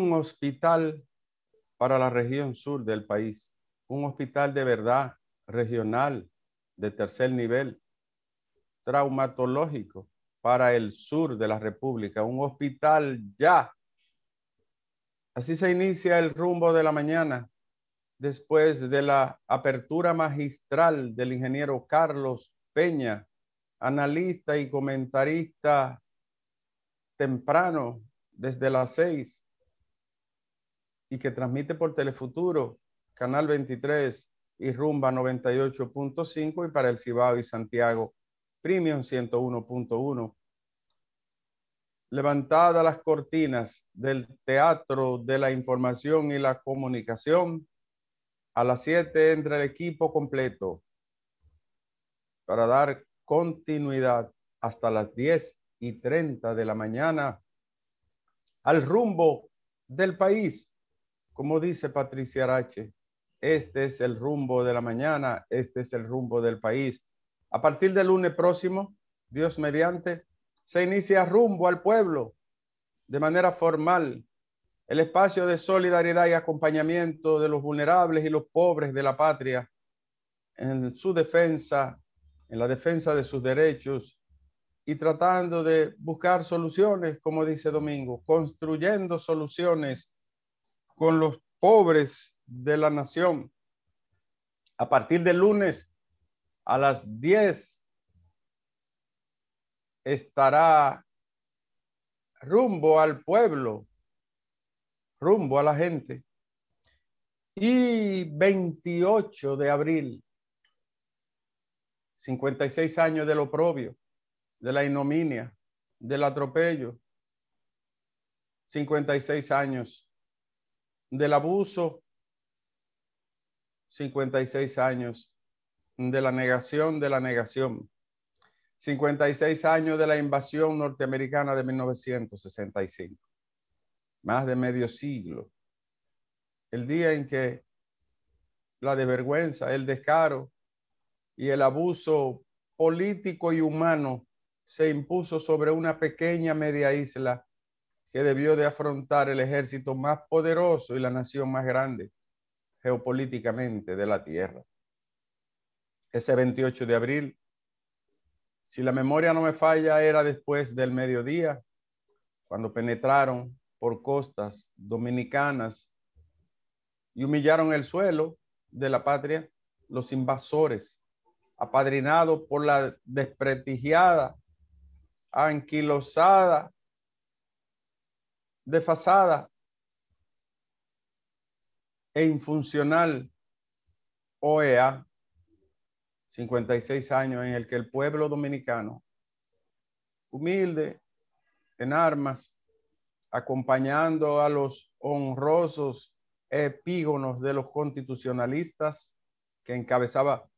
un hospital para la región sur del país, un hospital de verdad regional de tercer nivel, traumatológico para el sur de la República, un hospital ya. Así se inicia el rumbo de la mañana después de la apertura magistral del ingeniero Carlos Peña, analista y comentarista temprano desde las seis y que transmite por Telefuturo, Canal 23 y Rumba 98.5 y para el Cibao y Santiago, Premium 101.1. Levantadas las cortinas del Teatro de la Información y la Comunicación, a las 7 entra el equipo completo para dar continuidad hasta las 10 y 30 de la mañana al rumbo del país. Como dice Patricia Arache, este es el rumbo de la mañana, este es el rumbo del país. A partir del lunes próximo, Dios mediante, se inicia rumbo al pueblo de manera formal el espacio de solidaridad y acompañamiento de los vulnerables y los pobres de la patria en su defensa, en la defensa de sus derechos y tratando de buscar soluciones, como dice Domingo, construyendo soluciones con los pobres de la nación. A partir del lunes a las 10 estará rumbo al pueblo rumbo a la gente. Y 28 de abril, 56 años del oprobio, de la ignominia, del atropello, 56 años del abuso, 56 años de la negación de la negación, 56 años de la invasión norteamericana de 1965 más de medio siglo. El día en que la desvergüenza, el descaro y el abuso político y humano se impuso sobre una pequeña media isla que debió de afrontar el ejército más poderoso y la nación más grande geopolíticamente de la Tierra. Ese 28 de abril, si la memoria no me falla, era después del mediodía, cuando penetraron por costas dominicanas y humillaron el suelo de la patria los invasores, apadrinados por la desprestigiada, anquilosada, desfasada e infuncional OEA, 56 años en el que el pueblo dominicano, humilde en armas, acompañando a los honrosos epígonos de los constitucionalistas que encabezaba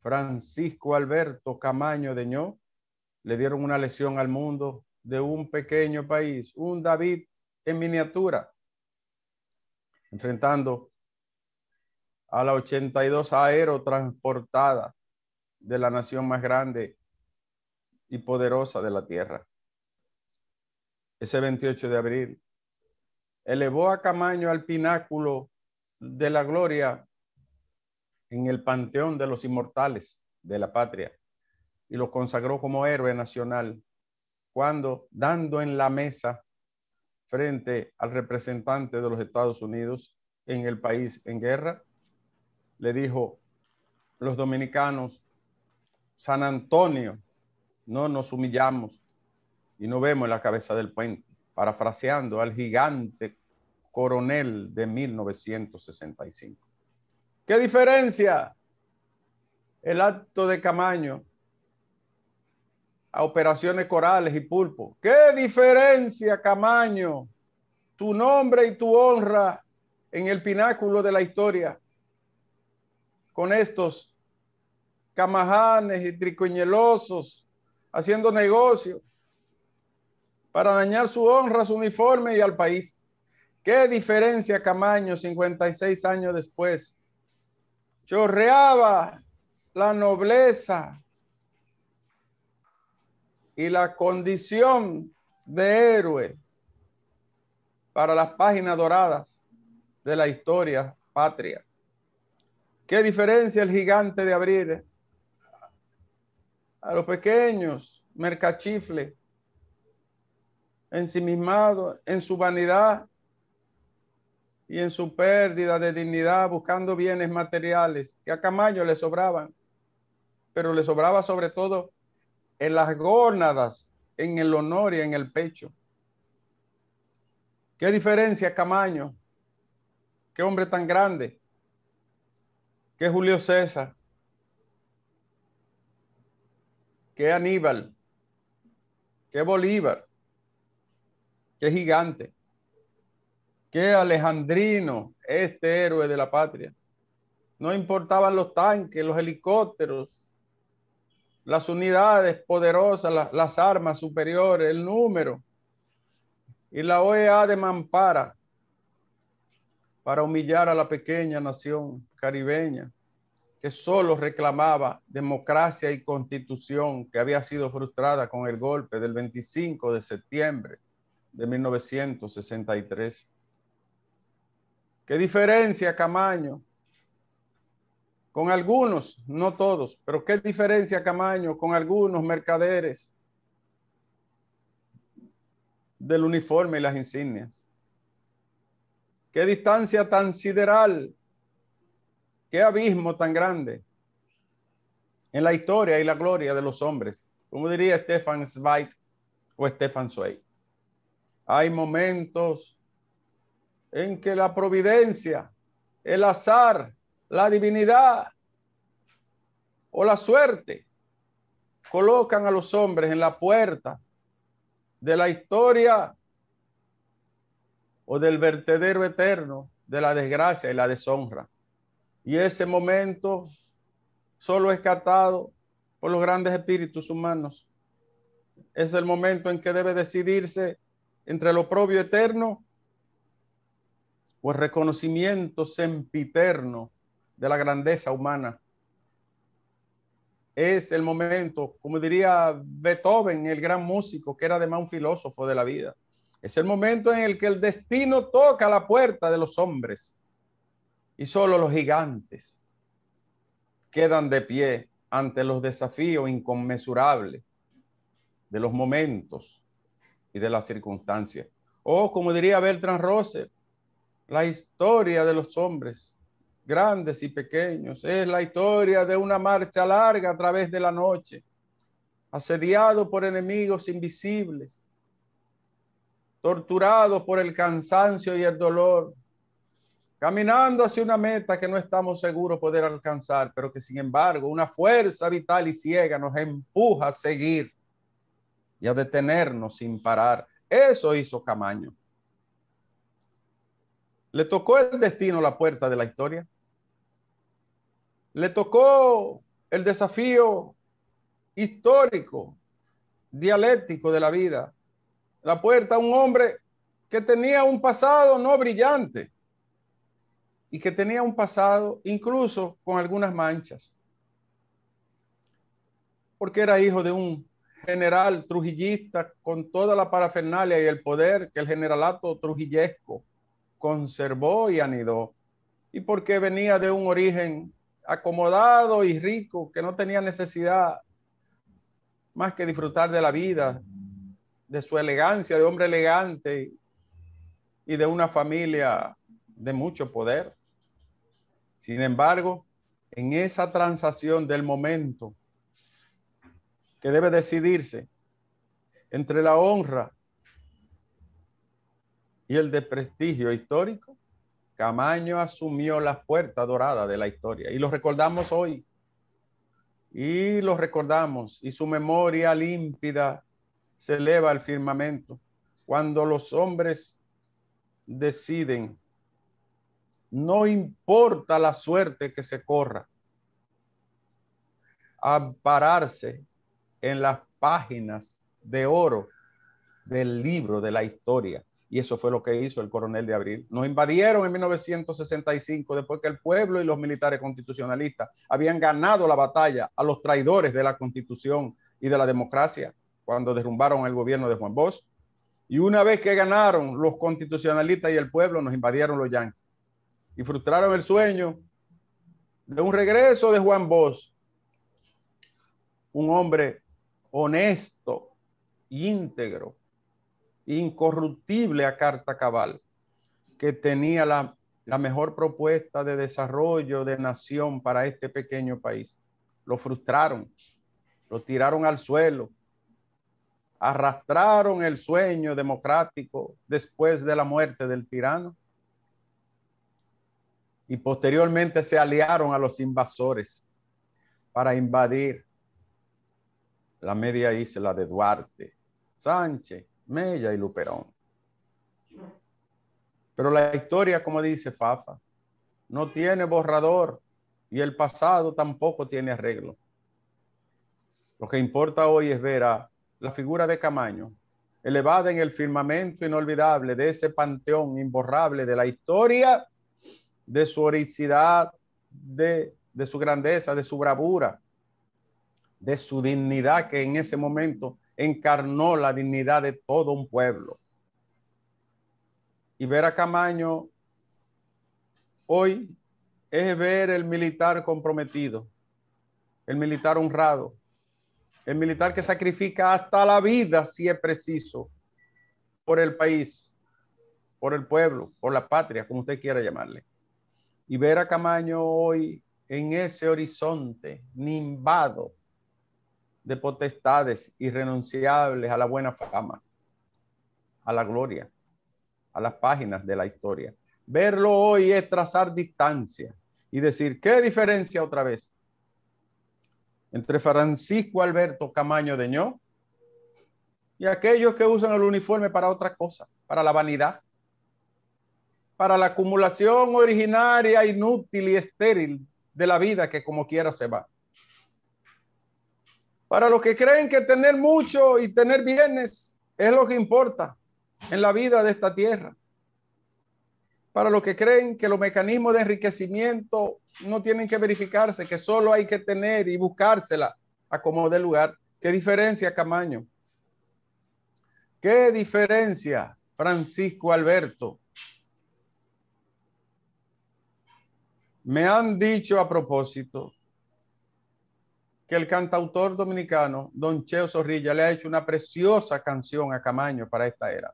Francisco Alberto Camaño de Ño, le dieron una lección al mundo de un pequeño país, un David en miniatura, enfrentando a la 82 aerotransportada de la nación más grande y poderosa de la tierra. Ese 28 de abril, elevó a Camaño al pináculo de la gloria en el panteón de los inmortales de la patria y lo consagró como héroe nacional cuando, dando en la mesa frente al representante de los Estados Unidos en el país en guerra, le dijo, los dominicanos, San Antonio, no nos humillamos, y no vemos la cabeza del puente, parafraseando al gigante coronel de 1965. ¿Qué diferencia el acto de Camaño a operaciones corales y pulpo? ¿Qué diferencia, tu nombre y tu honra en el pináculo de la historia con estos camajanes y tricoñelosos haciendo negocios? para dañar su honra, su uniforme y al país. ¿Qué diferencia Camaño 56 años después? Chorreaba la nobleza y la condición de héroe para las páginas doradas de la historia patria. ¿Qué diferencia el gigante de abrir a los pequeños mercachifle, ensimismado en su vanidad y en su pérdida de dignidad, buscando bienes materiales que a Camaño le sobraban, pero le sobraba sobre todo en las gónadas, en el honor y en el pecho. ¿Qué diferencia Camaño? ¿Qué hombre tan grande? ¿Qué Julio César? ¿Qué Aníbal? ¿Qué Bolívar? ¿Qué gigante? ¿Qué Alejandrino, este héroe de la patria? No importaban los tanques, los helicópteros, las unidades poderosas, las, armas superiores, el número. Y la OEA de Mampara para humillar a la pequeña nación caribeña que solo reclamaba democracia y constitución que había sido frustrada con el golpe del 25 de septiembre de 1963. ¿Qué diferencia Camaño? Con algunos, no todos, pero ¿qué diferencia Camaño con algunos mercaderes del uniforme y las insignias? ¿Qué distancia tan sideral? ¿Qué abismo tan grande en la historia y la gloria de los hombres? Como diría Stefan Zweig o Stefan Zweig. Hay momentos en que la providencia, el azar, la divinidad o la suerte colocan a los hombres en la puerta de la historia o del vertedero eterno de la desgracia y la deshonra. Y ese momento solo es catado por los grandes espíritus humanos. Es el momento en que debe decidirse entre lo propio eterno o el reconocimiento sempiterno de la grandeza humana. Es el momento, como diría Beethoven, el gran músico, que era además un filósofo de la vida. Es el momento en el que el destino toca la puerta de los hombres y solo los gigantes quedan de pie ante los desafíos inconmensurables de los momentos y de las circunstancias. O como diría Bertrand Russell, la historia de los hombres, grandes y pequeños, es la historia de una marcha larga a través de la noche, asediado por enemigos invisibles, torturado por el cansancio y el dolor, caminando hacia una meta que no estamos seguros poder alcanzar, pero que sin embargo una fuerza vital y ciega nos empuja a seguir y a detenernos sin parar. Eso hizo Camaño. Le tocó el destino la puerta de la historia. Le tocó el desafío histórico, dialéctico de la vida la puerta a un hombre que tenía un pasado no brillante y que tenía un pasado incluso con algunas manchas, porque era hijo de un general trujillista con toda la parafernalia y el poder que el generalato trujillesco conservó y anidó, y porque venía de un origen acomodado y rico que no tenía necesidad más que disfrutar de la vida, de su elegancia, de hombre elegante y de una familia de mucho poder. Sin embargo, en esa transacción del momento que debe decidirse entre la honra y el de prestigio histórico, Camaño asumió las puertas doradas de la historia y lo recordamos hoy. Y lo recordamos y su memoria límpida se eleva al firmamento. Cuando los hombres deciden, no importa la suerte que se corra, ampararse en las páginas de oro del libro de la historia. Y eso fue lo que hizo el coronel de Abril. Nos invadieron en 1965 después que el pueblo y los militares constitucionalistas habían ganado la batalla a los traidores de la constitución y de la democracia cuando derrumbaron el gobierno de Juan Bosch. Y una vez que ganaron los constitucionalistas y el pueblo, nos invadieron los yanquis y frustraron el sueño de un regreso de Juan Bosch, un hombre honesto, íntegro, incorruptible a carta cabal, que tenía la, la mejor propuesta de desarrollo de nación para este pequeño país. Lo frustraron, lo tiraron al suelo, arrastraron el sueño democrático después de la muerte del tirano y posteriormente se aliaron a los invasores para invadir la media isla de Duarte, Sánchez, Mella y Luperón. Pero la historia, como dice Fafa, no tiene borrador y el pasado tampoco tiene arreglo. Lo que importa hoy es ver a la figura de Camaño, elevada en el firmamento inolvidable de ese panteón imborrable de la historia, de su oricidad, de, de su grandeza, de su bravura, de su dignidad que en ese momento encarnó la dignidad de todo un pueblo. Y ver a Camaño hoy es ver el militar comprometido, el militar honrado, el militar que sacrifica hasta la vida si es preciso por el país, por el pueblo, por la patria, como usted quiera llamarle. Y ver a Camaño hoy en ese horizonte nimbado de potestades irrenunciables a la buena fama, a la gloria, a las páginas de la historia. Verlo hoy es trazar distancia y decir, ¿qué diferencia otra vez entre Francisco Alberto Camaño Deñó y aquellos que usan el uniforme para otra cosa, para la vanidad, para la acumulación originaria, inútil y estéril de la vida que como quiera se va. Para los que creen que tener mucho y tener bienes es lo que importa en la vida de esta tierra para los que creen que los mecanismos de enriquecimiento no tienen que verificarse, que solo hay que tener y buscársela a como de lugar. ¿Qué diferencia, Camaño? ¿Qué diferencia, Francisco Alberto? Me han dicho a propósito que el cantautor dominicano, Don Cheo Zorrilla, le ha hecho una preciosa canción a Camaño para esta era.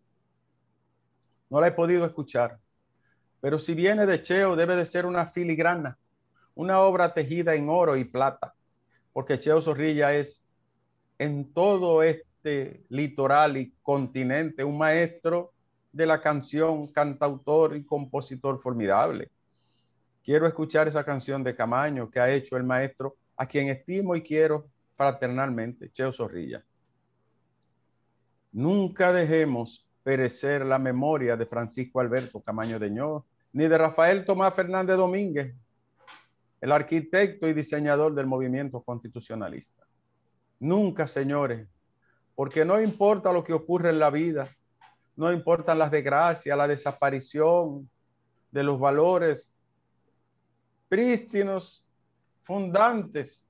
No la he podido escuchar pero si viene de Cheo, debe de ser una filigrana, una obra tejida en oro y plata, porque Cheo Zorrilla es en todo este litoral y continente un maestro de la canción, cantautor y compositor formidable. Quiero escuchar esa canción de Camaño que ha hecho el maestro, a quien estimo y quiero fraternalmente, Cheo Zorrilla. Nunca dejemos perecer la memoria de Francisco Alberto Camaño Deñó, ni de Rafael Tomás Fernández Domínguez, el arquitecto y diseñador del movimiento constitucionalista. Nunca, señores, porque no importa lo que ocurre en la vida, no importan las desgracias, la desaparición de los valores prístinos, fundantes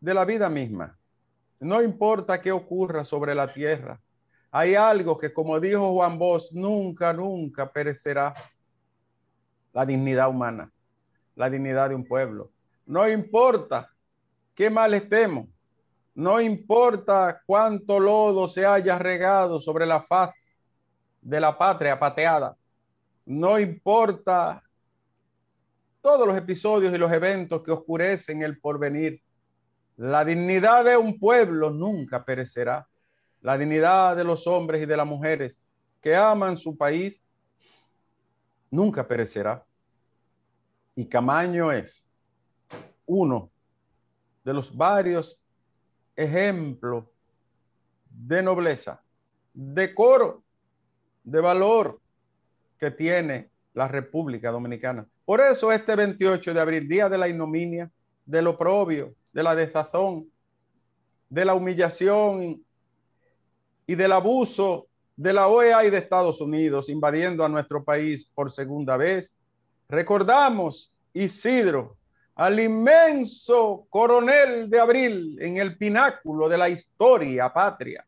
de la vida misma. No importa qué ocurra sobre la tierra. Hay algo que, como dijo Juan Bosch, nunca, nunca perecerá. La dignidad humana, la dignidad de un pueblo. No importa qué mal estemos. No importa cuánto lodo se haya regado sobre la faz de la patria pateada. No importa todos los episodios y los eventos que oscurecen el porvenir. La dignidad de un pueblo nunca perecerá. La dignidad de los hombres y de las mujeres que aman su país nunca perecerá. Y Camaño es uno de los varios ejemplos de nobleza, de coro, de valor que tiene la República Dominicana. Por eso este 28 de abril, día de la ignominia, del oprobio, de la desazón, de la humillación y del abuso de la OEA y de Estados Unidos invadiendo a nuestro país por segunda vez. Recordamos, Isidro, al inmenso coronel de abril en el pináculo de la historia patria,